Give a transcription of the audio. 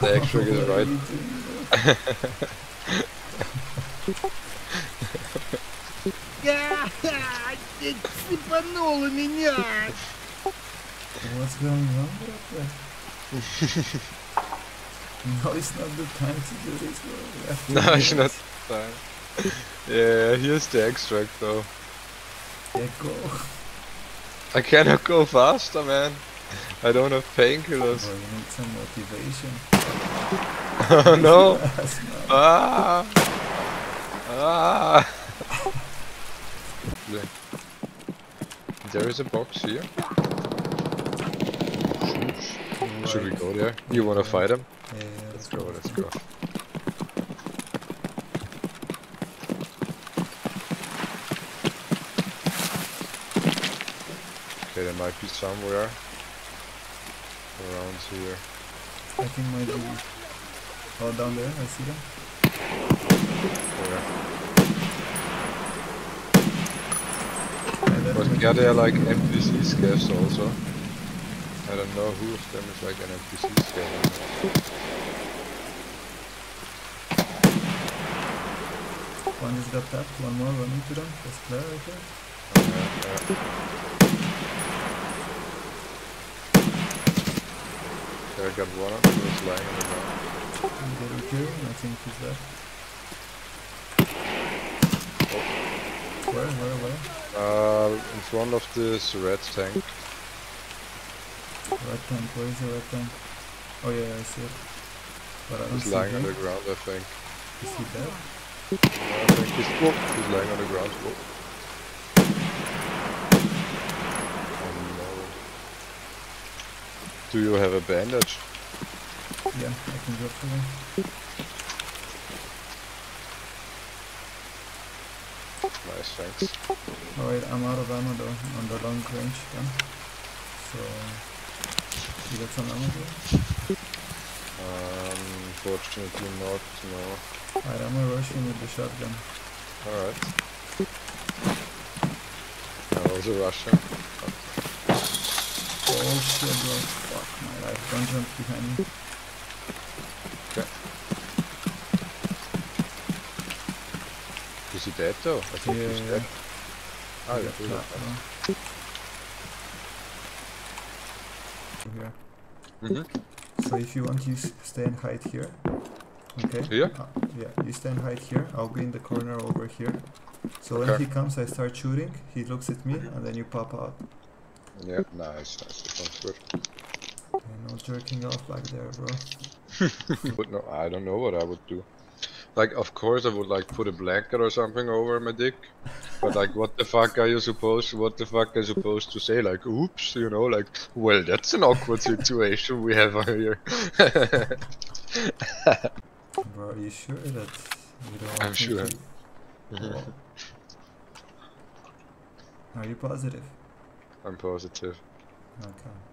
The extract is right. Ты цепанула меня! What's going on with that? no, it's not the time to do this, bro. We have to No, do it's this. not time. Yeah, here's the extract though. Yeah, go. I cannot go faster, man. I don't have painkillers. Bro, you need some motivation. Oh no! Ah! Ah! There is a box here. Should we go there? You wanna fight him? Yeah, Let's go, let's go. Okay, there might be somewhere around here. I think might be. Oh, down there, I see them. Where? Yeah, But might yeah, be- they are like NPC Scavs also. I don't know who of them is like an NPC Scav. One just got tapped, one more running to them. That's Claire right there. Yeah, yeah. Okay, I got one of them was on the ground. And Get him killed, I think he's dead. Where, where, where? Uh, in front of this red tank. Red tank, where is the red tank? Oh yeah, I see it. But I don't He's see lying on the ground, I think. Is he dead? Yeah, I think he's, whoa, he's lying on the ground. Oh no. Do you have a bandage? Yeah, I can go for him. Nice, thanks. Alright, I'm out of ammo though, on the long range gun. So, you got some ammo there? Um, fortunately not, no. Alright, I'm gonna rush in with the shotgun. Alright. I was a Russian. Oh shit, bro. Fuck my life. Don't jump behind me. Okay. Is he dead though? I think he's Yeah, dead. Ah, You yeah, got he's trapped, dead. bro. Here. Mhm. So if you want, you stay and hide here. Okay. Here? Uh, yeah, you stay stand hide here. I'll be in the corner over here. So when he comes, I start shooting. He looks at me, and then you pop out. Yeah, nice, nice. That sounds good. Jerking off back there, bro. But no, I don't know what I would do. Like, of course, I would like put a blanket or something over my dick. But like, what the fuck are you supposed? What the fuck are you supposed to say? Like, oops, you know, like, well, that's an awkward situation we have here. Bro, are you sure that you don't I'm sure. Are you positive? I'm positive. Okay.